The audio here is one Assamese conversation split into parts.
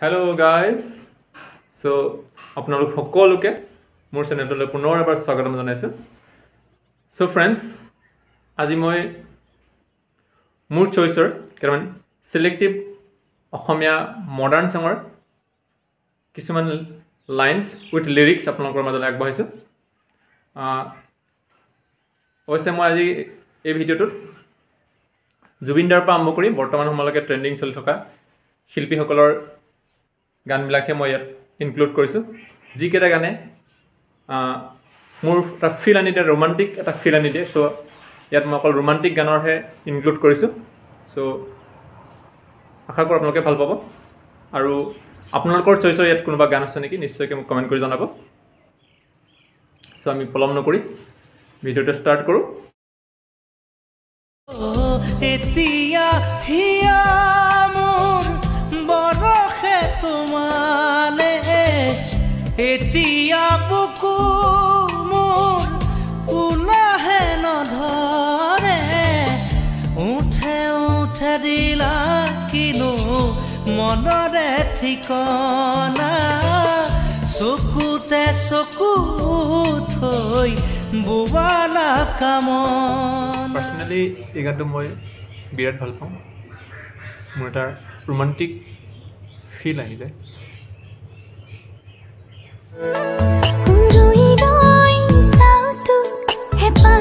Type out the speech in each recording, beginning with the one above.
হেল্ল' গাইজ চ' আপোনালোক সকলোকে মোৰ চেনেলটোলৈ পুনৰ এবাৰ স্বাগতম জনাইছোঁ। চ' ফ্ৰেণ্ডছ আজি মই মোৰ চইচৰ কেইটামান চিলেক্টিভ অসমীয়া মডাৰ্ণ চঙৰ কিছুমান লাইনছ উইথ লিৰিক্স আপোনালোকৰ মাজলৈ আগবঢ়াইছোঁ। অৱশ্যে মই আজি এই ভিডিঅ'টোত জুবিন দাৰ পৰা আৰম্ভ কৰি বৰ্তমান সময়লৈকে ট্ৰেণ্ডিং চলি থকা শিল্পীসকলৰ গানবিলাকহে মই ইয়াত ইনক্লুড কৰিছোঁ। যিকেইটা গানে মোৰ এটা ফিল আনি দিয়ে ৰোমাণ্টিক এটা ফিল আনি দিয়ে। চ' ইয়াত মই অকল ৰোমাণ্টিক গানৰহে ইনক্লুড কৰিছোঁ। চ' আশা কৰোঁ আপোনালোকে ভাল পাব। আৰু আপোনালোকৰ চইচৰ ইয়াত কোনোবা গান আছে নেকি? নিশ্চয়কৈ মোক কমেণ্ট কৰি জনাব। চ' আমি পলম নকৰি ভিডিঅ'টো ষ্টাৰ্ট কৰোঁ। এতিয়া ঠিকনা চকুতে চকু থৈ বোৱালা কামন। পাৰ্চনেলি এই গানটো মই বিৰাট ভাল পাওঁ। মোৰ এটা ৰোমাণ্টিক ফিল আহি যায়। ৰৈ ৰৈ চাওঁ তোক হেঁপাহ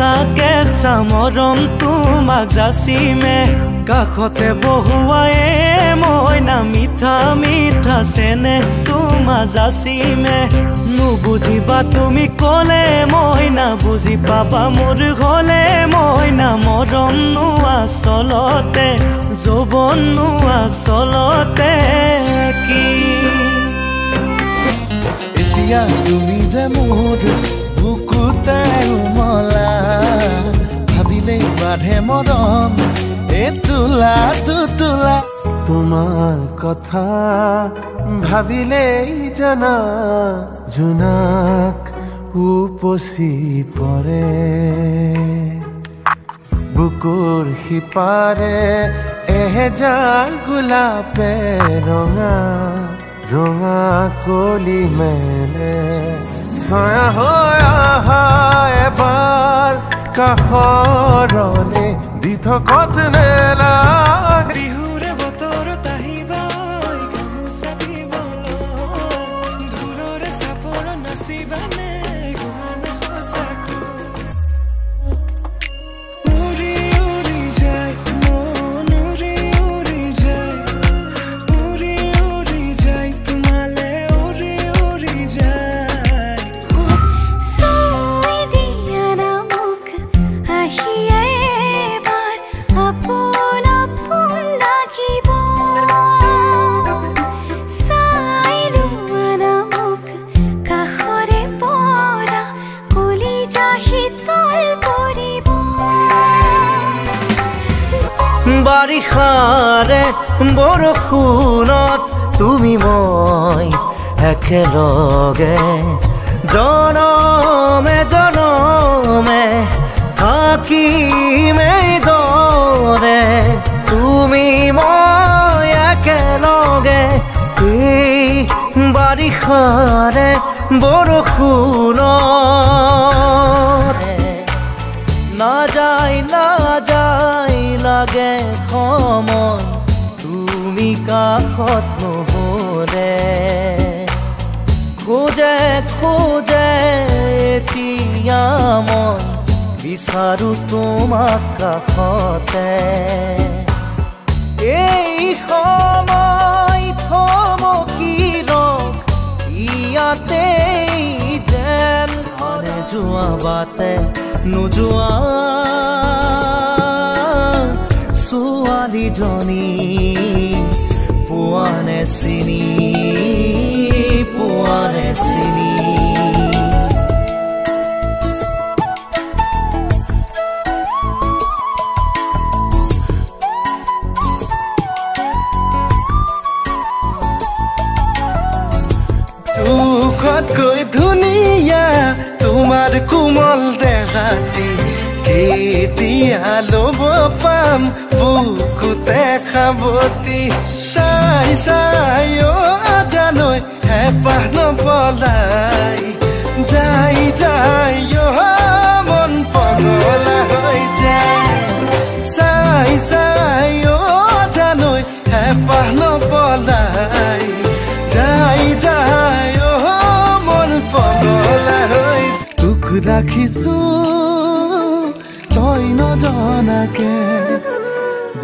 মইনা কেঁচা কেঁচা মৰম তোমাক যাচিমে কাষতে বহুৱায়ে মইনা মিঠা মিঠা চেনে চুমা যাচিমে নুবুজিবা তুমি ক'লে মইনা বুজি পাবা মোৰ হ'লে মইনা মৰম নোৱা চলতে যৌৱন নোৱা চলতে কি? এতিয়া তুমি যে মোৰ বুকুতে উমলা ভাবিলেই বাঢ়ে মৰম এই তোলা দুতোলা। তোমাৰ কথা ভাবিলেই জানা, জোনাক উপচি পৰে। বুকুৰ সিপাৰে এহেজাৰ গোলাপে ৰঙা ৰঙা কলি মেলে। ছয়া হৈ এবাৰ কাষৰলে দি থকত বৰষুণত তুমি মই একেলগে জনমে জনমে থাকিমে দৰে। তুমি মই একেলগে এই বাৰিষাৰে বৰষুণত নাযায় নাযায় লাগে সময়। কাষত নহৰে খোজে খোজে এতিয়া মই বিচাৰো তোমাক কাষতে। এই সময় থমকি ৰখ ইয়াতেই যেন ঘৰে যোৱা বাটে নোযোৱা। ছোৱালীজনী পোৱা নে চিনি চিনি দুখতকৈ ধুনীয়া তোমাৰ কোমল দেহাটি কেতিয়া ল'ব পাম বুকুতে খাবতি চাই চাই অ' জানৈ হেঁপাহ নপলাই। যাই যাই অ' মন পগলা হৈ যায়। চাই চাই অ' জানৈ হেঁপাহ নপলাই। যাই যাই অ' মন পগলা হৈ তোক ৰাখিছো তই নজনাকে।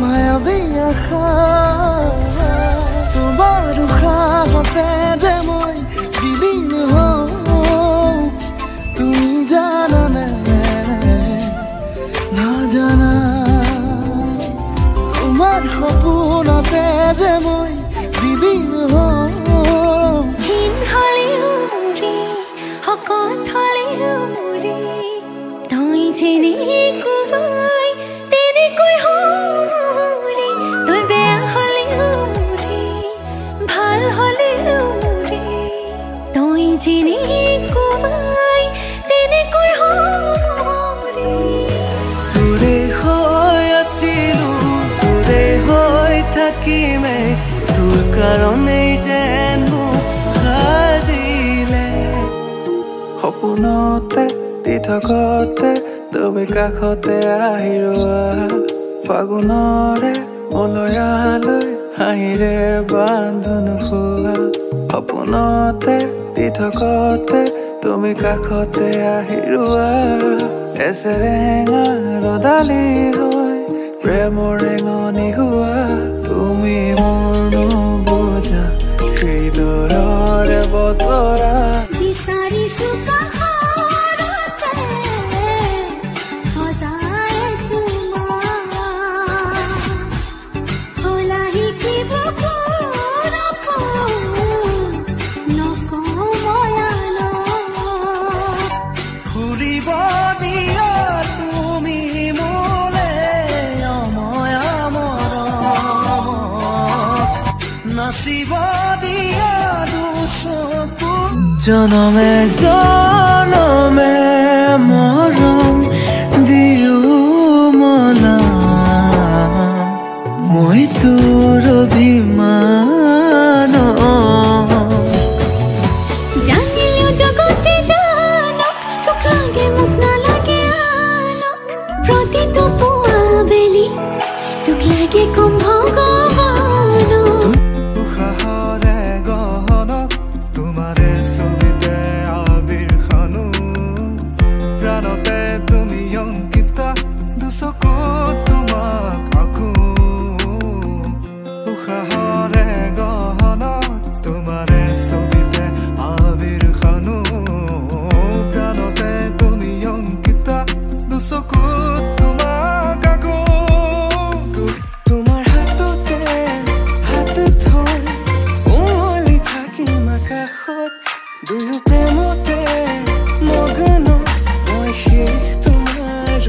মায়াবী আশা তোমাৰ উশাহতে যে মই বিলীন হওঁ তুমি জানানে নাজানা তোমাৰ সপোনতে যে মই থাকিমে। তোৰ কাৰণেই যেন মোক সাজিলে। সপোনতে দি থাকোতে তুমি কাষতে আহি ৰোৱা। ফাগুনৰে মলয়ালৈ হাঁহিৰে বান্ধোন খোৱা। সপোনতে দি থাকোতে তুমি কাষতে আহি ৰোৱা। এচেৰেঙা ৰদালি হৈ প্ৰেমৰ ৰেঙনি হোৱা। তুমি মোৰ নুবুজা হৃদয়ৰে বতৰা। জনমে জনমে মৰম প্ৰেমতে মগ্ন মই শেষ তোমাৰ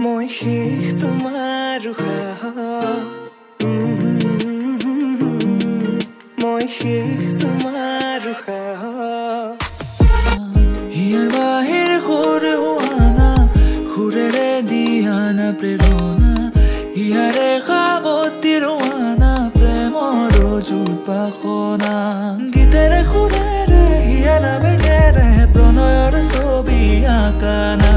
মই শেষ তোমাৰ। উম, মই শেষ তোমাৰ উশাহত। হিয়া বাহিৰ সুৰ সুৰেৰে দিয়ানা প্ৰেৰণা হিয়াৰে সাৱতী ৰোৱানা জোট পাখনা গীতেৰে সুৰেৰে প্ৰণয়ৰ ছবি আকানা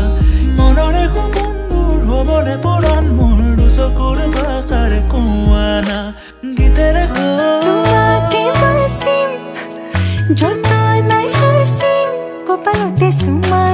মনৰে সুমনবোৰ হ'বলে পুৰণ মোৰ দুচকুৰ ভাষাৰে কোৱানা গীতেৰে সুৰা কপালতে সোমা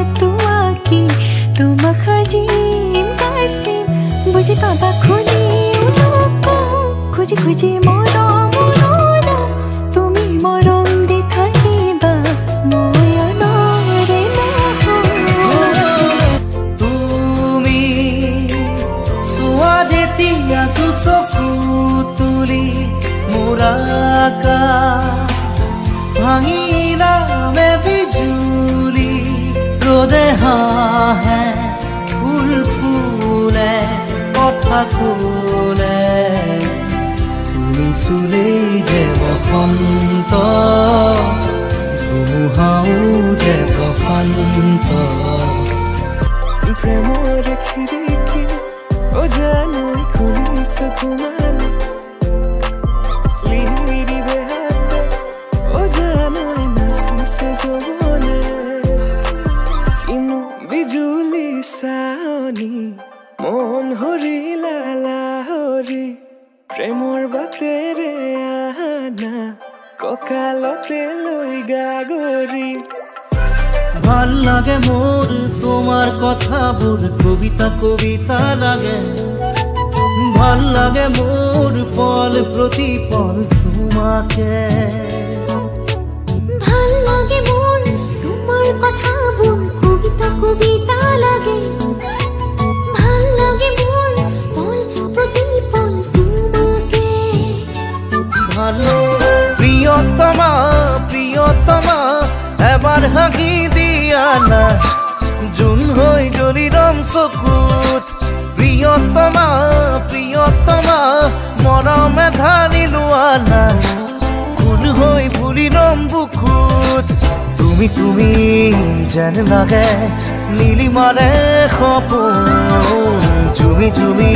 ফুল ফুলে অজানৈ খুলিছো তোমালে কথাবোৰ কবিতা কবিতা লাগে। ভাল লাগে মোৰ পল প্ৰতি পল তোমাকে। ভাল লাগে মোৰ তোমাৰ কথাবোৰ কবিতা কবিতা লাগে। ভাল লাগে মোৰ পল প্ৰতি পল তোমাকে। ভাল প্ৰিয়তমা প্ৰিয়তমা এবাৰ হাঁহি দিয়া না। যোন হৈ জ্বলি ৰম চকুত প্ৰিয়তমা প্ৰিয়তমা মৰমে ঢালি লোৱা না ফুল হৈ ফুলি ৰম বুকুত। তুমি তুমি যেন লাগে নীলিমাৰে সপোন। জুমি জুমি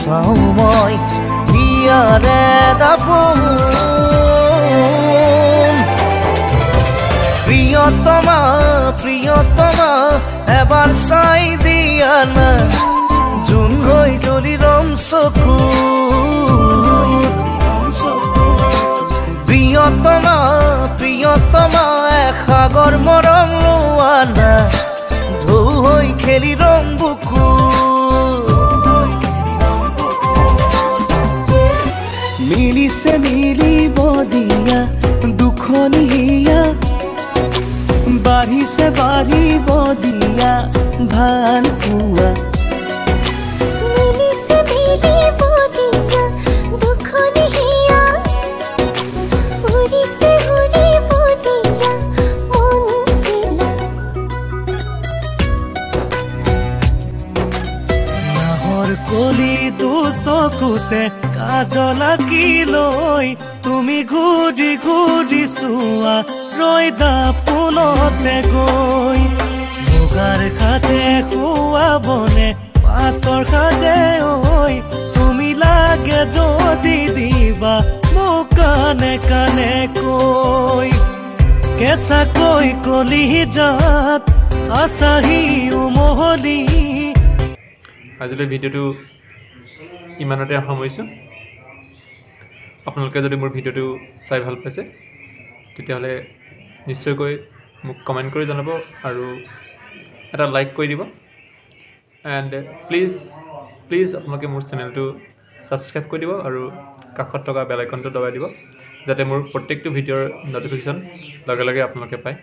চাওঁ মই হিয়াৰে দাপোন। প্ৰিয়তমা প্ৰিয়তমা এবাৰ চাই দিয়া না। যোন হৈ জ্বলি ৰম চকু প্ৰিয়তমা প্ৰিয়তমা এসাগৰ মৰম লোৱা না। ঢৌ হৈ খেলি ৰম বুকু মিলিছে মিলিব দুচকুতে কাজল লৈ তুমি ঘূৰি ঘূৰি চোৱা ৰৈদা পোনতে গৈ। মুগাৰ সাজে খুৱাবনে পাতৰ সাজে ঐ তুমি লাগে যদি দিবা মোক কানে কানে কৈ। কেঁচাকৈ কলি যাত আছাহি উমহলি। আজিলৈ ভিডিঅ'টো ইমানতে সামৰিছোঁ আপোনালোকে যদি মোৰ ভিডিঅ'টো চাই ভাল পাইছে তেতিয়াহ'লে নিশ্চয়কৈ মোক কমেণ্ট কৰি জনাব আৰু এটা লাইক কৰি দিব। এণ্ড প্লিজ প্লিজ আপোনালোকে মোৰ চেনেলটো ছাবস্ক্ৰাইব কৰি দিব আৰু কাষত থকা বেল আইকনটো দবাই দিব যাতে মোৰ প্ৰত্যেকটো ভিডিঅ'ৰ ন'টিফিকেশ্যন লগে লগে আপোনালোকে পায়।